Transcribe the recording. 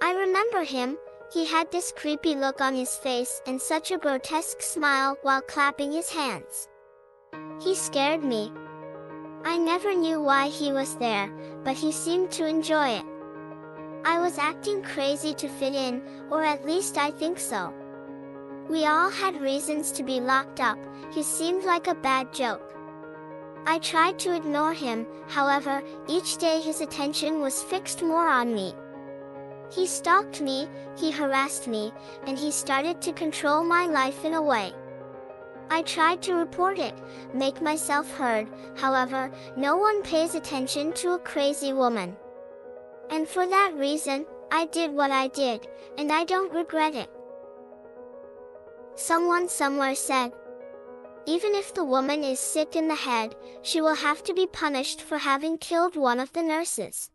I remember him, he had this creepy look on his face and such a grotesque smile while clapping his hands. He scared me. I never knew why he was there, but he seemed to enjoy it. I was acting crazy to fit in, or at least I think so. We all had reasons to be locked up, he seemed like a bad joke. I tried to ignore him, however, each day his attention was fixed more on me. He stalked me, he harassed me, and he started to control my life in a way. I tried to report it, make myself heard, however, no one pays attention to a crazy woman. And for that reason, I did what I did, and I don't regret it. Someone somewhere said, even if the woman is sick in the head, she will have to be punished for having killed one of the nurses.